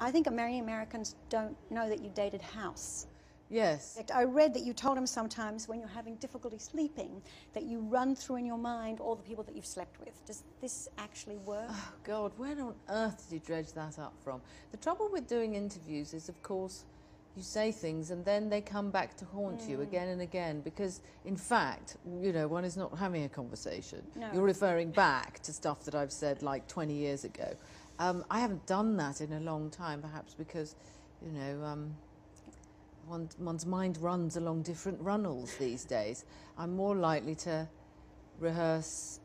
I think many Americans don't know that you dated House. Yes. I read that you told him sometimes when you're having difficulty sleeping that you run through in your mind all the people that you've slept with. Does this actually work? Oh, God, where on earth did you dredge that up from? The trouble with doing interviews is, of course, you say things and then they come back to haunt mm. you again and again because, in fact, you know, one is not having a conversation. No. You're referring back to stuff that I've said like 20 years ago. Um, I haven't done that in a long time, perhaps because, you know, um, one, one's mind runs along different runnels these days. I'm more likely to rehearse,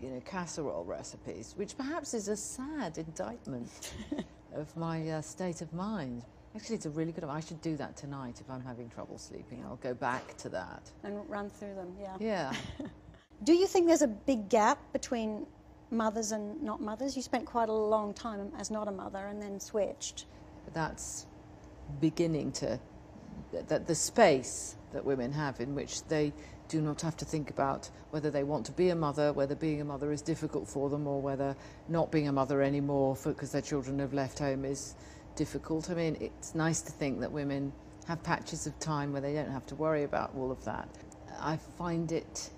you know, casserole recipes, which perhaps is a sad indictment of my uh, state of mind. Actually, it's a really good. I should do that tonight if I'm having trouble sleeping. I'll go back to that and run through them. Yeah. Yeah. do you think there's a big gap between mothers and not mothers? You spent quite a long time as not a mother and then switched. That's beginning to that the space that women have in which they do not have to think about whether they want to be a mother, whether being a mother is difficult for them, or whether not being a mother anymore because their children have left home is difficult. I mean, it's nice to think that women have patches of time where they don't have to worry about all of that. I find it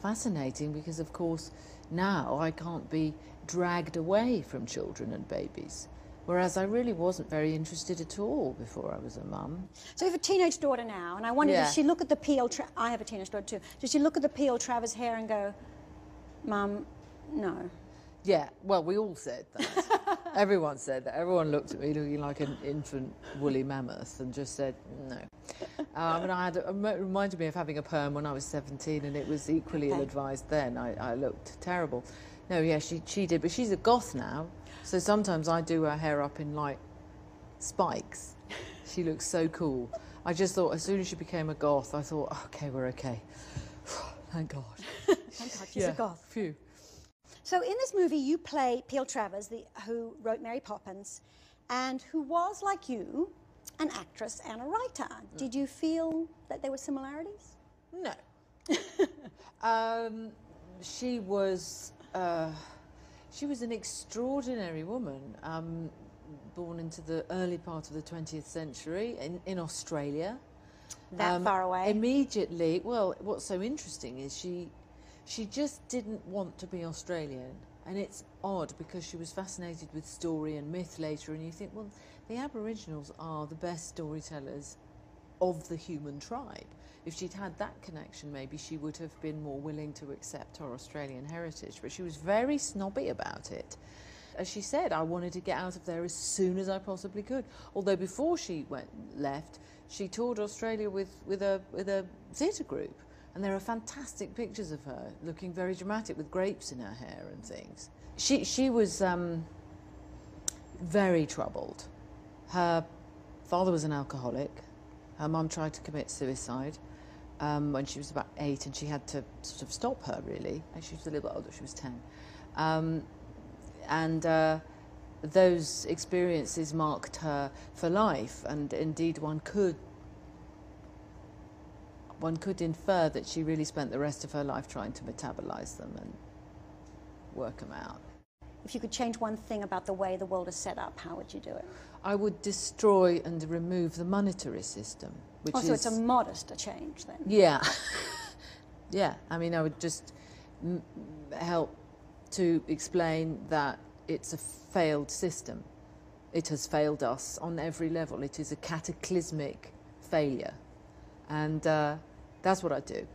fascinating because, of course, now I can't be dragged away from children and babies. Whereas I really wasn't very interested at all before I was a mum. So you have a teenage daughter now, and I wonder, yeah. does she look at the P.L. Tra- I have a teenage daughter too. Does she look at the P.L. Travers hair and go, Mum, no? Yeah, well, we all said that. Everyone said that. Everyone looked at me looking like an infant woolly mammoth and just said no. Um, and I had, it reminded me of having a perm when I was 17, and it was equally okay. ill-advised then. I, I looked terrible. No, yeah, she, she did, but she's a goth now. So sometimes I do her hair up in like spikes. She looks so cool. I just thought as soon as she became a goth, I thought, okay, we're okay. Thank God. Thank God she's yeah, a goth. Phew. So in this movie, you play P.L. Travers, the, who wrote Mary Poppins, and who was, like you, an actress and a writer. Mm. Did you feel that there were similarities? No. um, she was uh, she was an extraordinary woman, um, born into the early part of the 20th century in, in Australia. That um, far away? Immediately. Well, what's so interesting is she, she just didn't want to be Australian. And it's odd because she was fascinated with story and myth later, and you think, well, the Aboriginals are the best storytellers of the human tribe. If she'd had that connection, maybe she would have been more willing to accept her Australian heritage. But she was very snobby about it. As she said, I wanted to get out of there as soon as I possibly could. Although before she went left, she toured Australia with, with a with a theatre group, and there are fantastic pictures of her looking very dramatic with grapes in her hair and things. She she was um, very troubled. Her father was an alcoholic. Her mum tried to commit suicide um, when she was about eight, and she had to sort of stop her, really. She was a little bit older, she was 10. Um, and uh, those experiences marked her for life, and indeed one could one could infer that she really spent the rest of her life trying to metabolize them and work them out. If you could change one thing about the way the world is set up, how would you do it? I would destroy and remove the monetary system. Which oh, so is, it's a modest a change then? Yeah. yeah, I mean, I would just help to explain that it's a failed system. It has failed us on every level. It is a cataclysmic failure. And uh, that's what I do.